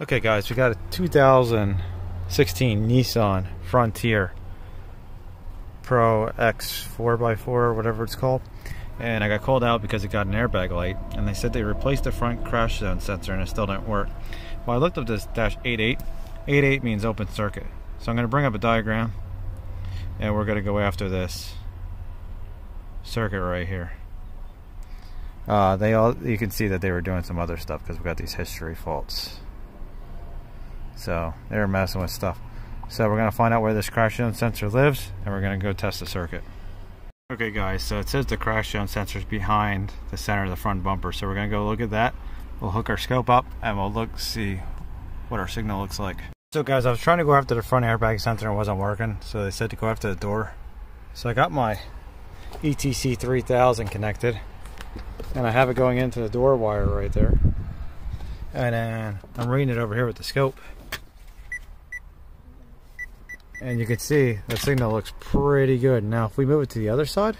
Okay guys, we got a 2016 Nissan Frontier Pro X 4x4 whatever it's called. And I got called out because it got an airbag light and they said they replaced the front crash zone sensor and it still didn't work. Well, I looked up this dash 88. 88 means open circuit. So I'm going to bring up a diagram and we're going to go after this circuit right here. Uh, they all you can see that they were doing some other stuff because we got these history faults. So they were messing with stuff. So we're gonna find out where this crash zone sensor lives, and we're gonna go test the circuit. Okay, guys. So it says the crash zone sensor is behind the center of the front bumper. So we're gonna go look at that. We'll hook our scope up, and we'll look see what our signal looks like. So guys, I was trying to go after the front airbag sensor and it wasn't working. So they said to go after the door. So I got my ETC 3000 connected and I have it going into the door wire right there and then I'm reading it over here with the scope and you can see the signal looks pretty good now if we move it to the other side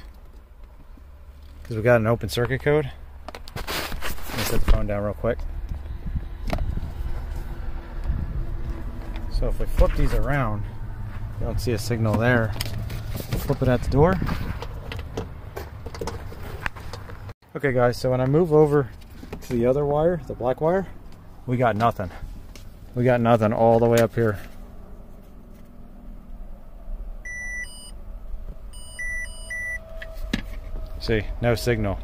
because we got an open circuit code let me set the phone down real quick so if we flip these around you don't see a signal there flip it at the door Okay guys, so when I move over to the other wire, the black wire, we got nothing. We got nothing all the way up here. See, no signal.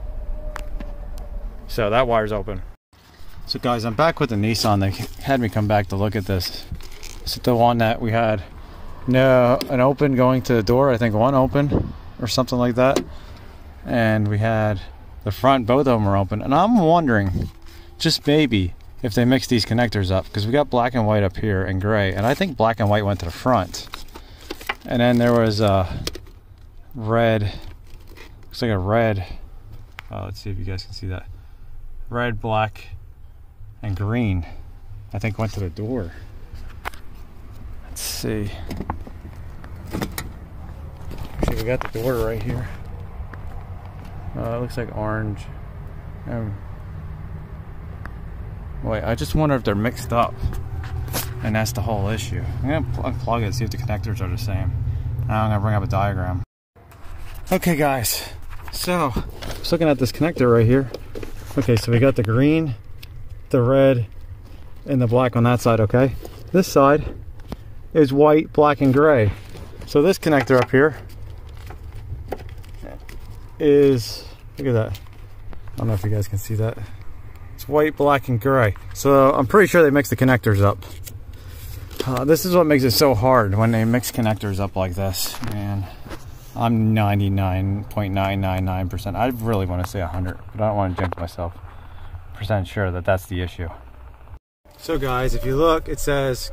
So that wire's open. So guys, I'm back with the Nissan. They had me come back to look at this. This is the one that we had no an open going to the door, I think one open or something like that. And we had the front, both of them are open. And I'm wondering, just maybe, if they mix these connectors up. Because we got black and white up here and gray. And I think black and white went to the front. And then there was a red, looks like a red. Oh, let's see if you guys can see that. Red, black, and green. I think went to the door. Let's see. See, we got the door right here. Uh, it looks like orange. Um, wait, I just wonder if they're mixed up. And that's the whole issue. I'm gonna unplug it, see if the connectors are the same. Now I'm gonna bring up a diagram. Okay, guys. So, just looking at this connector right here. Okay, so we got the green, the red, and the black on that side, okay? This side is white, black, and gray. So this connector up here is look at that. I don't know if you guys can see that. It's white, black, and gray. So I'm pretty sure they mix the connectors up. Uh, this is what makes it so hard when they mix connectors up like this. Man, I'm 99.999%. I really want to say 100, but I don't want to jinx myself. Percent sure that that's the issue. So guys, if you look, it says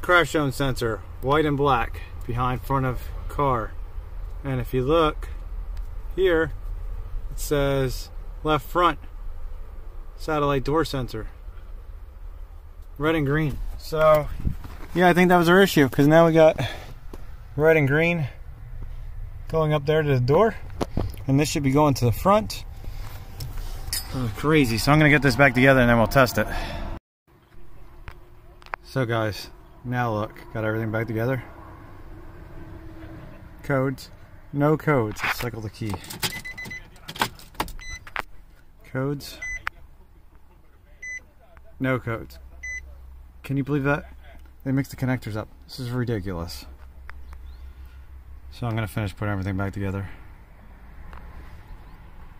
crash zone sensor, white and black, behind front of car. And if you look, here it says left front satellite door sensor red and green so yeah I think that was our issue because now we got red and green going up there to the door and this should be going to the front oh, crazy so I'm gonna get this back together and then we'll test it so guys now look got everything back together codes no codes. Let's cycle the key. Codes. No codes. Can you believe that? They mixed the connectors up. This is ridiculous. So I'm going to finish putting everything back together.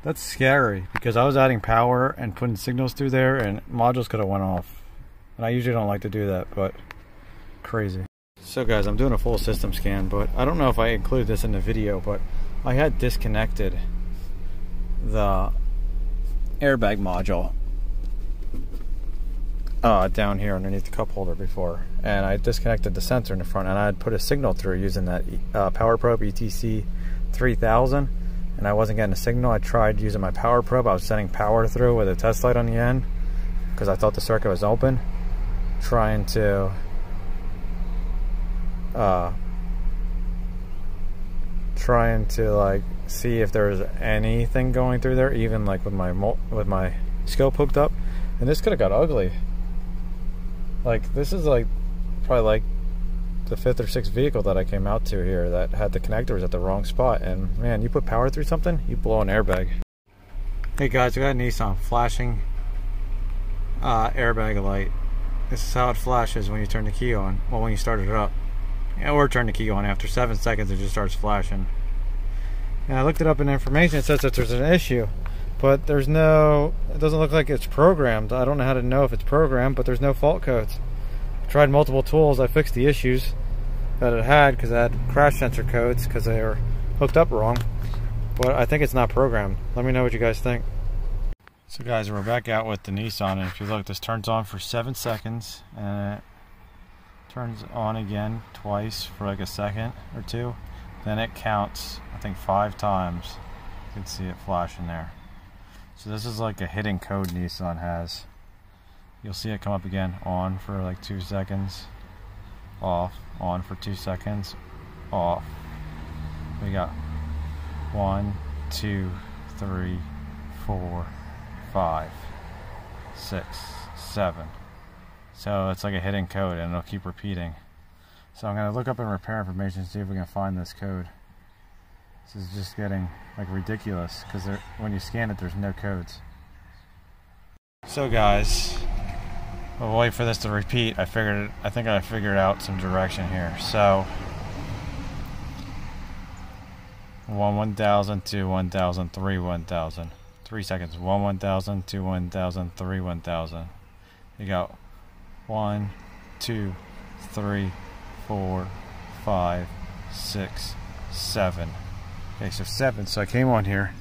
That's scary because I was adding power and putting signals through there and modules could have went off. And I usually don't like to do that, but crazy. So guys, I'm doing a full system scan, but I don't know if I included this in the video, but I had disconnected the airbag module uh, down here underneath the cup holder before, and I disconnected the sensor in the front, and I had put a signal through using that uh, Power Probe ETC 3000, and I wasn't getting a signal. I tried using my Power Probe. I was sending power through with a test light on the end because I thought the circuit was open, trying to uh, trying to like see if there was anything going through there, even like with my with my scope hooked up, and this could have got ugly. Like this is like probably like the fifth or sixth vehicle that I came out to here that had the connectors at the wrong spot. And man, you put power through something, you blow an airbag. Hey guys, we got a Nissan flashing uh, airbag light. This is how it flashes when you turn the key on. Well, when you start it up. Yeah, or turn the key on. After seven seconds, it just starts flashing. And I looked it up in information. It says that there's an issue, but there's no. It doesn't look like it's programmed. I don't know how to know if it's programmed, but there's no fault codes. I tried multiple tools. I fixed the issues that it had because it had crash sensor codes because they were hooked up wrong. But I think it's not programmed. Let me know what you guys think. So guys, we're back out with the Nissan, and if you look, this turns on for seven seconds, and it turns on again twice for like a second or two. Then it counts, I think, five times. You can see it flashing there. So this is like a hidden code Nissan has. You'll see it come up again, on for like two seconds, off, on for two seconds, off. We got one, two, three, four, five, six, seven. So it's like a hidden code and it'll keep repeating. So I'm going to look up in repair information see if we can find this code. This is just getting like ridiculous because when you scan it there's no codes. So guys, we'll wait for this to repeat. I figured I think I figured out some direction here. So 1 1000 2 1000 3 1000 3 seconds 1 1000 2 1000 3 1000 you got one, two, three, four, five, six, seven. Okay, so seven. So I came on here.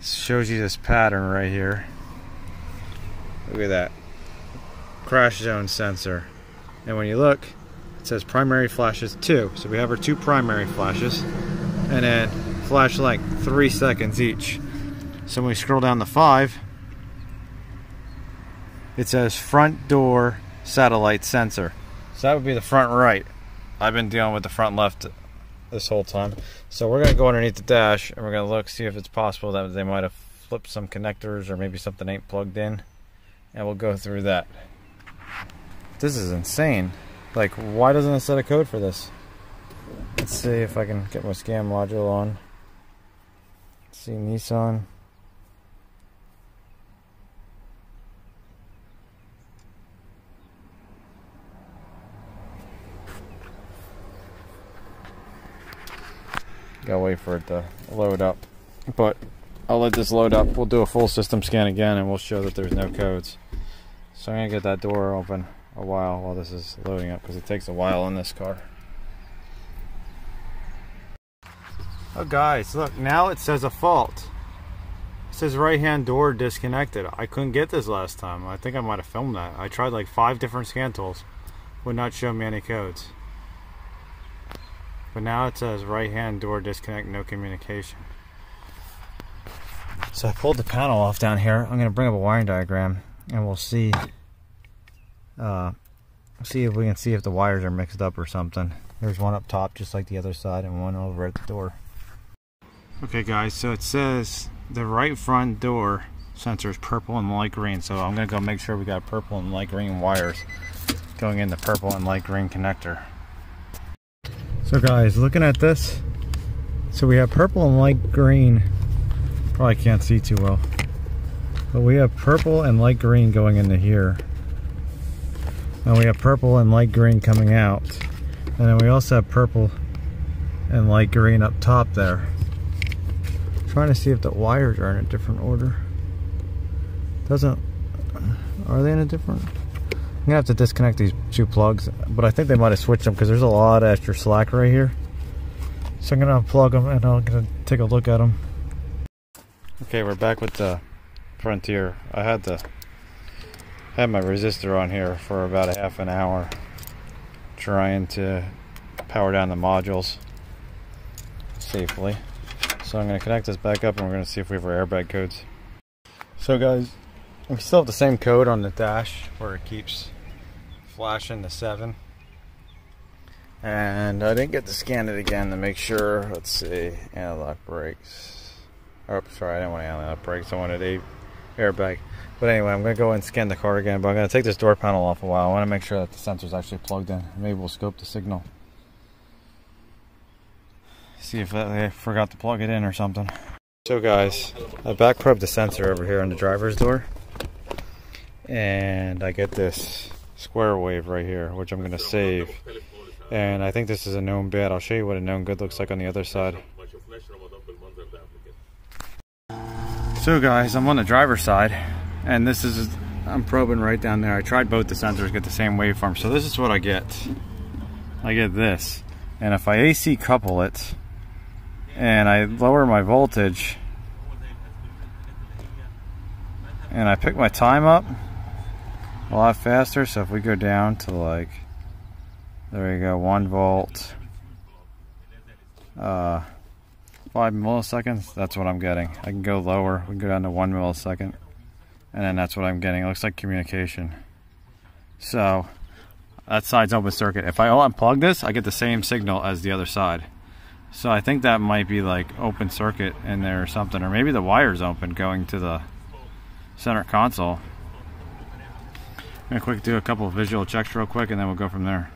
shows you this pattern right here. Look at that. Crash zone sensor. And when you look, it says primary flashes two. So we have our two primary flashes. And then flash length, three seconds each. So when we scroll down to five, it says front door satellite sensor. So that would be the front right. I've been dealing with the front left this whole time. So we're going to go underneath the dash and we're going to look, see if it's possible that they might have flipped some connectors or maybe something ain't plugged in. And we'll go through that. This is insane. Like, why doesn't it set a code for this? Let's see if I can get my scam module on. Let's see, Nissan. Gotta wait for it to load up. But I'll let this load up. We'll do a full system scan again and we'll show that there's no codes. So I'm gonna get that door open a while while this is loading up because it takes a while in this car. Oh guys, look, now it says a fault. It says right hand door disconnected. I couldn't get this last time. I think I might have filmed that. I tried like five different scan tools. Would not show me any codes. But now it says right hand door disconnect, no communication. So I pulled the panel off down here. I'm going to bring up a wiring diagram and we'll see uh, see if we can see if the wires are mixed up or something. There's one up top just like the other side and one over at the door. Okay guys, so it says the right front door sensor is purple and light green. So I'm going to go make sure we got purple and light green wires going in the purple and light green connector. So guys, looking at this, so we have purple and light green. Probably can't see too well. But we have purple and light green going into here. And we have purple and light green coming out. And then we also have purple and light green up top there. I'm trying to see if the wires are in a different order. Doesn't, are they in a different? I'm gonna have to disconnect these two plugs, but I think they might have switched them because there's a lot of extra slack right here. So I'm gonna unplug them and I'm gonna take a look at them. Okay, we're back with the Frontier. I had to had my resistor on here for about a half an hour, trying to power down the modules safely. So I'm gonna connect this back up and we're gonna see if we have our airbag codes. So guys, we still have the same code on the dash where it keeps flashing the 7. And I didn't get to scan it again to make sure. Let's see. Anti-lock brakes. Oh, sorry, I didn't want anti-lock brakes. I wanted a airbag. But anyway, I'm going to go and scan the car again, but I'm going to take this door panel off a while. I want to make sure that the sensor's actually plugged in. Maybe we'll scope the signal. See if uh, they forgot to plug it in or something. So guys, I back probed the sensor over here on the driver's door. And I get this square wave right here, which I'm going to save. And I think this is a known bit. I'll show you what a known good looks like on the other side. So guys, I'm on the driver's side, and this is, I'm probing right down there. I tried both the sensors, get the same waveform. So this is what I get. I get this. And if I AC couple it, and I lower my voltage and I pick my time up a lot faster so if we go down to like there you go one volt uh, five milliseconds that's what I'm getting. I can go lower we can go down to one millisecond and then that's what I'm getting. It looks like communication. So that side's open circuit. If I unplug this I get the same signal as the other side. So I think that might be like open circuit in there or something, or maybe the wire's open going to the center console. I'm gonna quick do a couple visual checks real quick and then we'll go from there.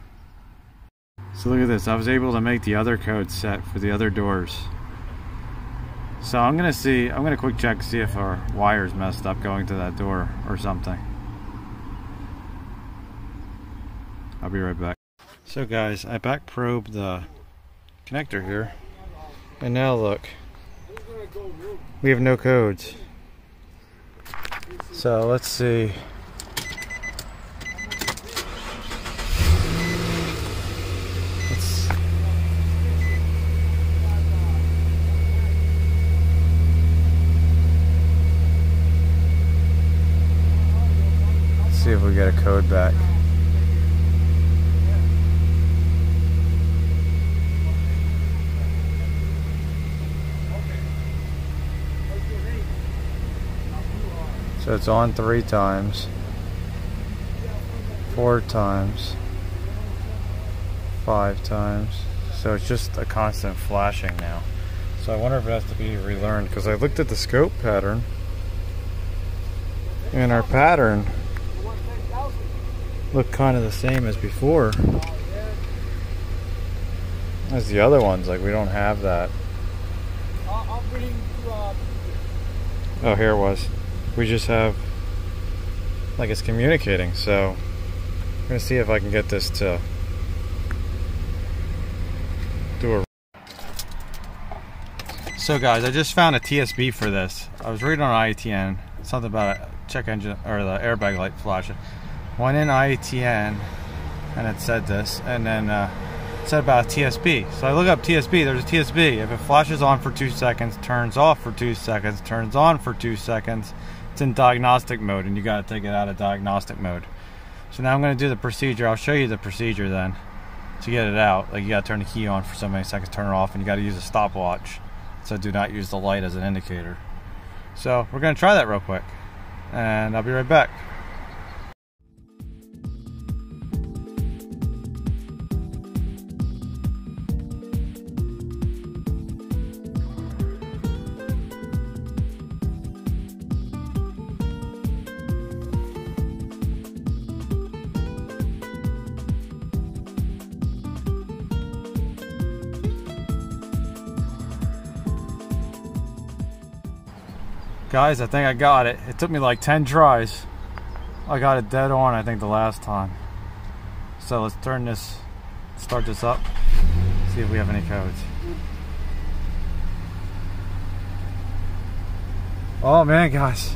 So look at this, I was able to make the other code set for the other doors. So I'm gonna see, I'm gonna quick check see if our wire's messed up going to that door or something. I'll be right back. So guys, I back probed the connector here. And now look, we have no codes. So let's see. Let's see if we get a code back. So it's on three times, four times, five times. So it's just a constant flashing now. So I wonder if it has to be relearned because I looked at the scope pattern and our pattern looked kind of the same as before as the other ones like we don't have that oh here it was we just have like it's communicating so I'm gonna see if I can get this to do a so guys I just found a TSB for this I was reading on iATN something about a check engine or the airbag light flashing went in iATN and it said this and then uh, said about TSB. So I look up TSB, there's a TSB. If it flashes on for two seconds, turns off for two seconds, turns on for two seconds, it's in diagnostic mode and you got to take it out of diagnostic mode. So now I'm going to do the procedure. I'll show you the procedure then to get it out. Like you got to turn the key on for so many seconds, turn it off, and you got to use a stopwatch. So do not use the light as an indicator. So we're going to try that real quick and I'll be right back. Guys, I think I got it. It took me like 10 tries. I got it dead on, I think, the last time. So let's turn this, start this up, see if we have any codes. Oh man, guys,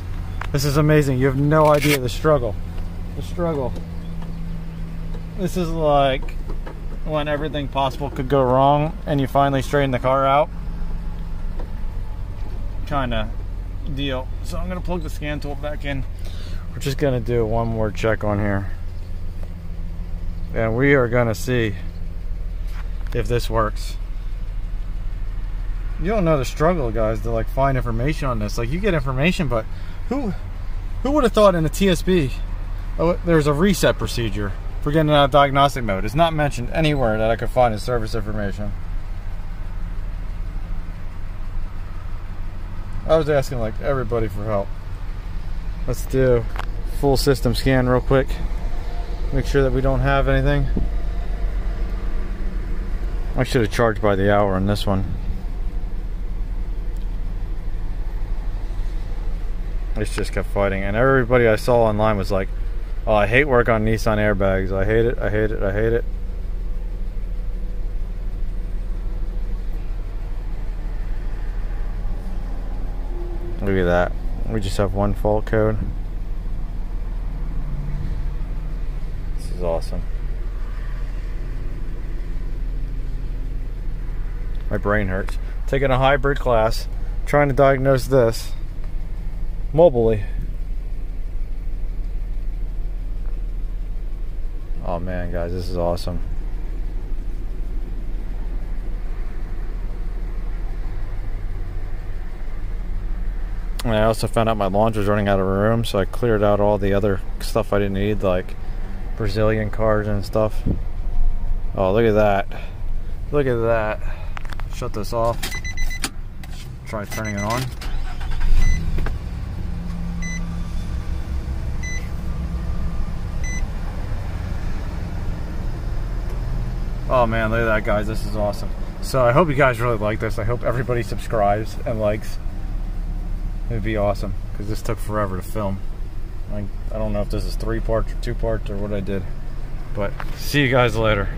this is amazing. You have no idea the struggle. The struggle. This is like when everything possible could go wrong and you finally straighten the car out. Kind of deal. So I'm going to plug the scan tool back in. We're just going to do one more check on here. And we are going to see if this works. You don't know the struggle, guys, to like find information on this. Like you get information, but who who would have thought in a TSB oh, there's a reset procedure for getting out of diagnostic mode? It's not mentioned anywhere that I could find in service information. I was asking like everybody for help. Let's do full system scan real quick. Make sure that we don't have anything. I should have charged by the hour on this one. This just kept fighting, and everybody I saw online was like, "Oh, I hate work on Nissan airbags. I hate it. I hate it. I hate it." Look at that. We just have one fault code. This is awesome. My brain hurts. Taking a hybrid class, trying to diagnose this mobilely. Oh man, guys, this is awesome. And I also found out my laundry was running out of room, so I cleared out all the other stuff I didn't need, like Brazilian cards and stuff. Oh, look at that. Look at that. Shut this off. Try turning it on. Oh man, look at that, guys. This is awesome. So I hope you guys really like this. I hope everybody subscribes and likes. It'd be awesome because this took forever to film. I, I don't know if this is three parts or two parts or what I did. But see you guys later.